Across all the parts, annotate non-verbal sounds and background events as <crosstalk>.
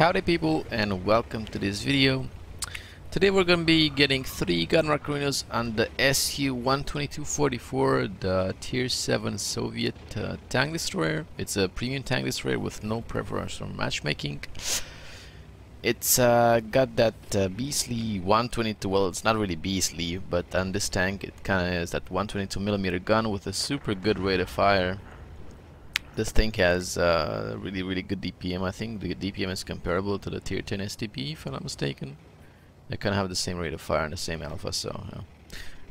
Howdy people and welcome to this video. Today we're going to be getting 3 Gunrock Rhinos on the Su-122-44, the tier 7 Soviet uh, tank destroyer. It's a premium tank destroyer with no preferential matchmaking. It's uh, got that uh, beastly 122, well it's not really beastly, but on this tank it kind of is that 122mm gun with a super good rate of fire this thing has uh, really really good DPM I think the DPM is comparable to the tier 10 STB if I'm not mistaken. They kind of have the same rate of fire and the same alpha so yeah.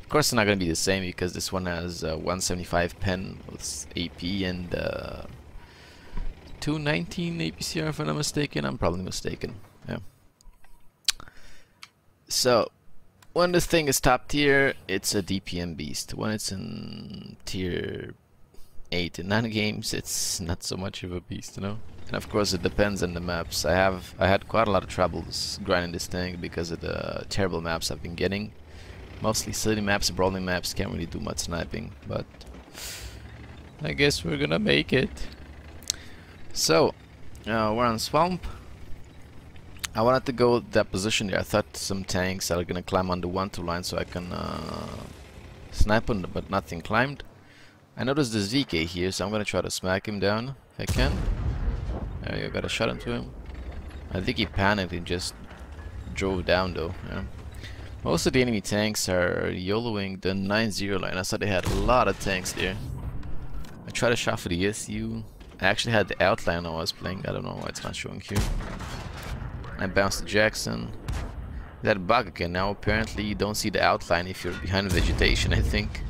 of course it's not gonna be the same because this one has uh, 175 pen with AP and uh, 219 APCR if I'm not mistaken. I'm probably mistaken yeah. So when this thing is top tier it's a DPM beast. When it's in tier eight and nine games, it's not so much of a beast, you know. And of course, it depends on the maps. I have I had quite a lot of troubles grinding this thing because of the terrible maps I've been getting. Mostly city maps, brawling maps can't really do much sniping, but I guess we're gonna make it. So, uh, we're on Swamp. I wanted to go that position there. I thought some tanks are gonna climb on the one-two line so I can uh, snipe them, but nothing climbed. I noticed this VK here, so I'm gonna try to smack him down if I can. There you go, got a shot into him. I think he panicked and just drove down though. Yeah. Most of the enemy tanks are YOLOing the 9-0 line. I saw they had a lot of tanks there. I tried a shot for the SU. I actually had the outline I was playing. I don't know why it's not showing here. I bounced to Jackson. That bug again. Now apparently you don't see the outline if you're behind vegetation, I think.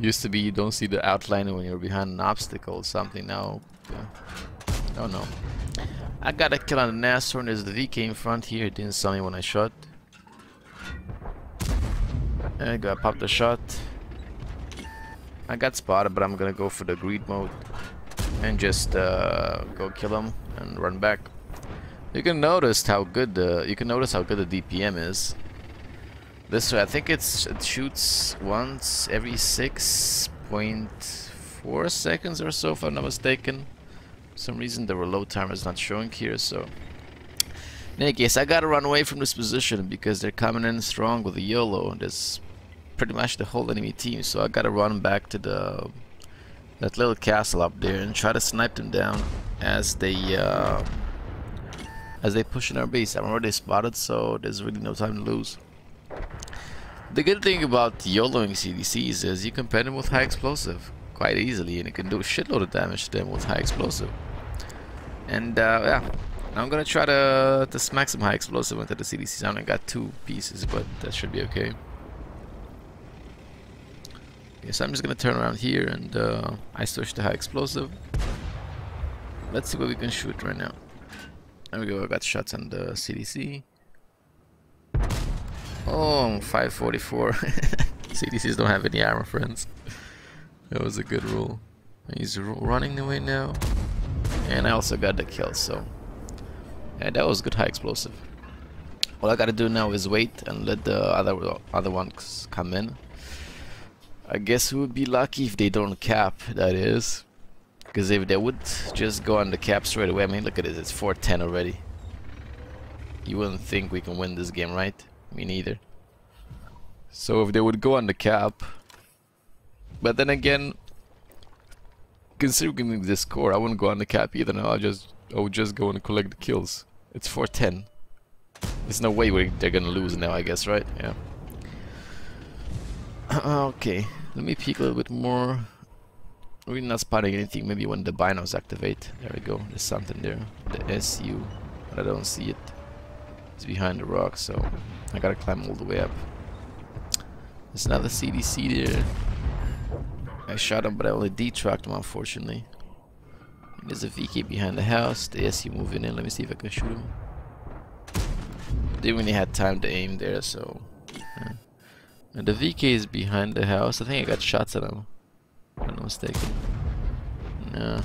Used to be you don't see the outline when you're behind an obstacle or something. Now, yeah. don't know. I got a kill on the Nashorn. There's the VK in front here. It didn't saw me when I shot. There you go. I popped the shot. I got spotted, but I'm gonna go for the greed mode and just uh, go kill him and run back. You can notice how good the you can notice how good the DPM is. This way, I think it's it shoots once every 6.4 seconds or so, if I'm not mistaken. For some reason, the reload timer is not showing here, so... In any case, I gotta run away from this position because they're coming in strong with the YOLO, and there's pretty much the whole enemy team, so I gotta run back to the that little castle up there and try to snipe them down as they uh, as they push in our base. I'm already spotted, so there's really no time to lose. The good thing about YOLOing CDCs is you can pen them with high explosive quite easily and you can do a shitload of damage to them with high explosive. And uh, yeah, I'm gonna try to, to smack some high explosive into the CDCs. I only got two pieces, but that should be okay. Okay, so I'm just gonna turn around here and uh, I switch to high explosive. Let's see what we can shoot right now. There we go, I got shots on the CDC. Oh, 544. CDCs <laughs> don't have any armor, friends. That was a good rule. He's running away now. And I also got the kill, so... Yeah, that was good high explosive. All I gotta do now is wait and let the other other ones come in. I guess we would be lucky if they don't cap, that is. Because if they would just go on the cap straight away, I mean, look at this, it's 410 already. You wouldn't think we can win this game, right? Me neither. So if they would go on the cap, but then again, considering this score, I wouldn't go on the cap either. No, I'll just I would just go and collect the kills. It's 410. There's no way they're gonna lose now, I guess, right? Yeah. <clears throat> okay, let me peek a little bit more. We're not spotting anything. Maybe when the binos activate. There we go. There's something there. The SU, but I don't see it. It's behind the rock, so I gotta climb all the way up. There's another CDC there. I shot him, but I only detracked him, unfortunately. There's a VK behind the house. The SU moving in. Let me see if I can shoot him. Didn't really have time to aim there, so... Yeah. And the VK is behind the house. I think I got shots at him. If I'm not mistaken. No.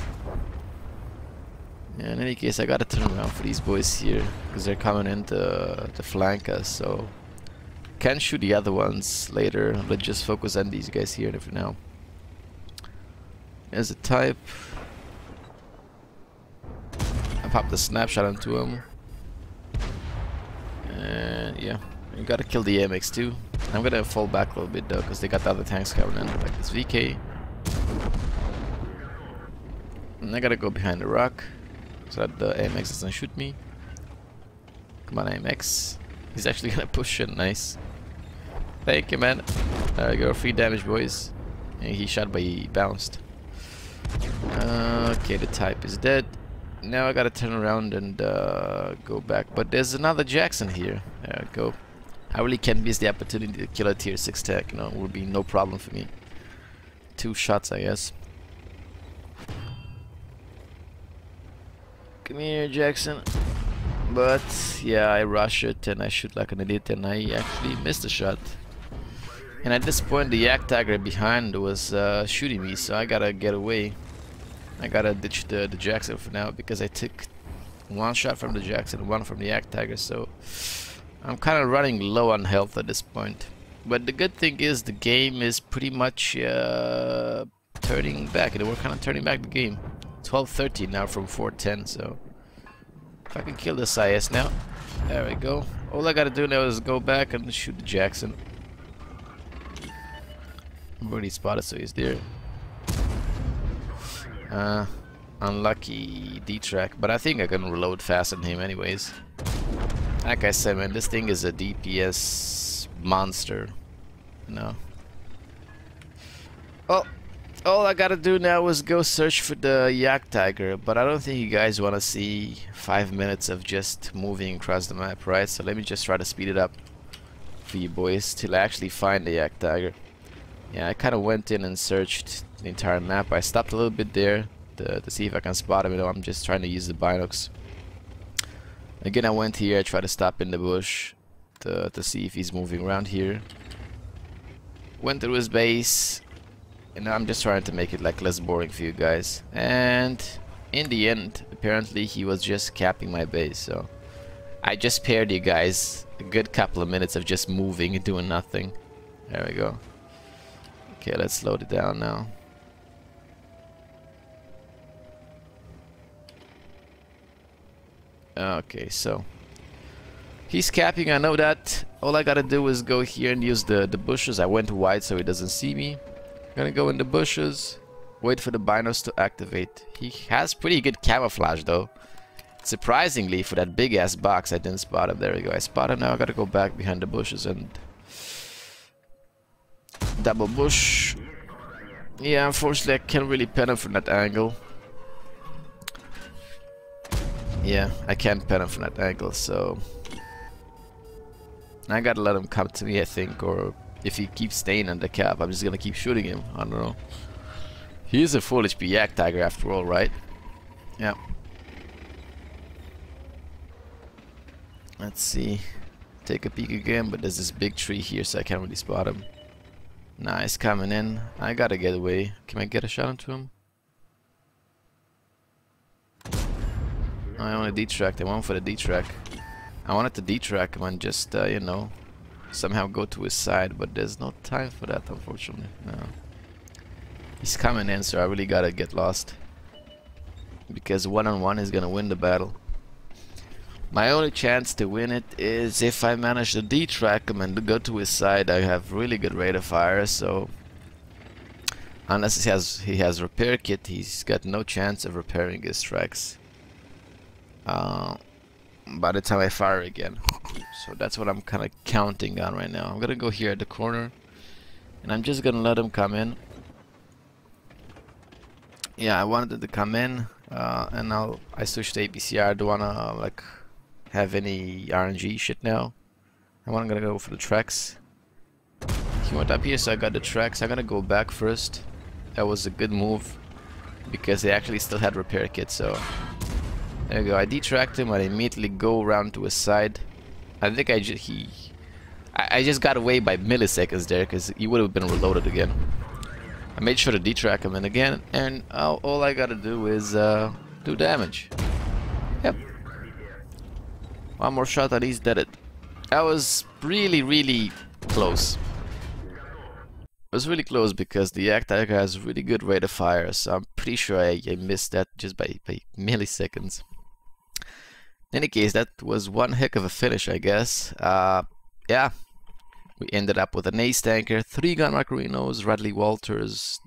Yeah, in any case, I gotta turn around for these boys here because they're coming in to, to flank us. So can shoot the other ones later. Let's just focus on these guys here for now. There's a type. I popped the snapshot onto him. And yeah, you gotta kill the AMX too. I'm gonna fall back a little bit though, because they got the other tanks coming in, like this VK. And I gotta go behind the rock, so that the AMX doesn't shoot me. Come on, AMX. He's actually <laughs> gonna push it, nice. Thank you, man. There we go, free damage, boys. And he shot, but he bounced. okay, the type is dead. Now I gotta turn around and uh, go back. But there's another Jackson here. There we go. I really can't miss the opportunity to kill a tier 6 tech. You know, it would be no problem for me. Two shots, I guess. Come here, Jackson. But, yeah, I rush it and I shoot like an idiot and I actually missed the shot. And at this point, the Jagdtiger behind was uh, shooting me, so I gotta get away. I gotta ditch the, the Jackson for now because I took one shot from the Jackson, one from the Jagdtiger, so I'm kind of running low on health at this point. But the good thing is the game is pretty much uh, turning back. We're kind of turning back the game. 12-13 now from 4-10, so if I can kill this IS now, there we go. All I gotta do now is go back and shoot Jackson. I've already spotted, so he's there. Uh, unlucky D-track, but I think I can reload fast on him anyways. Like I said, man, this thing is a DPS monster. No. Well, all I gotta do now is go search for the Jagdtiger, but I don't think you guys want to see five minutes of just moving across the map, right? So let me just try to speed it up for you boys till I actually find the Jagdtiger. Yeah, I kind of went in and searched the entire map. I stopped a little bit there to, to see if I can spot him. You know, I'm just trying to use the binocs. Again, I went here. I tried to stop in the bush to, to see if he's moving around here. Went through his base. And I'm just trying to make it like less boring for you guys. And in the end, apparently he was just capping my base. So I just paired you guys a good couple of minutes of just moving and doing nothing. There we go. Okay, let's slow it down now. Okay, so he's capping, I know that. All I gotta do is go here and use the, the bushes. I went wide so he doesn't see me. Gonna go in the bushes, wait for the binos to activate. He has pretty good camouflage though. Surprisingly, for that big ass box, I didn't spot him. There we go. I spot him now. I gotta go back behind the bushes and double bush. Yeah, unfortunately, I can't really pen him from that angle. Yeah, I can't pen him from that angle, so... I gotta let him come to me, I think, or if he keeps staying the cap, I'm just gonna keep shooting him. I don't know. He is a full HP tiger after all, right? Yeah. Let's see. Take a peek again, but there's this big tree here, so I can't really spot him. Nice, coming in. I gotta get away. Can I get a shot into him? I want a D-track. I went for the D-track. I wanted to D-track him and just, uh, you know, somehow go to his side, but there's no time for that, unfortunately. No. He's coming in, so I really gotta get lost. Because one-on-one -on -one is gonna win the battle. My only chance to win it is if I manage to D-track him and go to his side. I have really good rate of fire, so... Unless he has, he has repair kit, he's got no chance of repairing his tracks uh, by the time I fire again. So that's what I'm kind of counting on right now. I'm gonna go here at the corner and I'm just gonna let him come in. Yeah, I wanted to come in uh, and now I switched to APCR. I don't wanna like have any RNG shit now. I'm going to go for the tracks. He went up here so I got the tracks. I'm gonna go back first. That was a good move because they actually still had repair kits so there you go. I detracked him. I immediately go around to his side. I think I just he, I, I, just got away by milliseconds there because he would have been reloaded again. I made sure to detrack him and again, and all, all I gotta do is uh, do damage. Yep. One more shot and he's dead. It. That was really, really close. It was really close because the Jagdtiger has really good rate of fire, so I'm pretty sure I, I missed that just by, by milliseconds. Any case, that was one heck of a finish, I guess. Uh, yeah, we ended up with an ace tanker, three gun Macarinos, Radley Walters,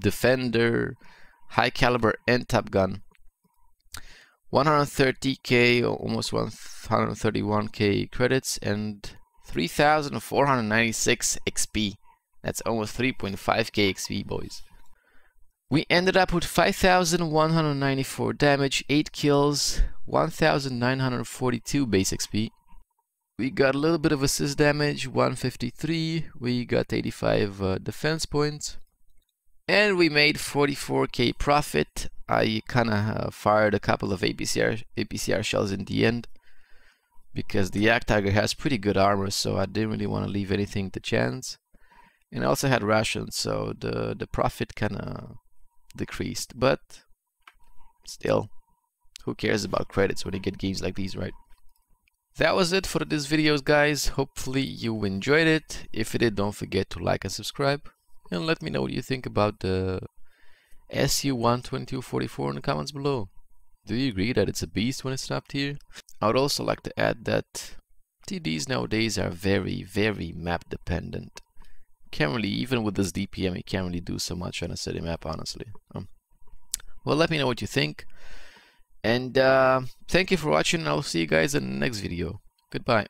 Defender, High Caliber, and Top Gun. 130k, almost 131k credits, and 3,496 XP. That's almost 3.5k XP, boys. We ended up with 5,194 damage, 8 kills, 1,942 base XP. We got a little bit of assist damage, 153. We got 85 uh, defense points. And we made 44k profit. I kinda uh, fired a couple of APCR, APCR shells in the end because the Jagdtiger has pretty good armor, so I didn't really want to leave anything to chance. And I also had rations, so the, the profit kinda decreased, but still, who cares about credits when you get games like these, right? That was it for this video, guys. Hopefully you enjoyed it. If you did, don't forget to like and subscribe. And let me know what you think about the SU-12244 in the comments below. Do you agree that it's a beast when it's top tier? I would also like to add that TDs nowadays are very, very map dependent can't really, even with this DPM, you can't really do so much on a city map, honestly. Um, well, let me know what you think. And uh, thank you for watching. I'll see you guys in the next video. Goodbye.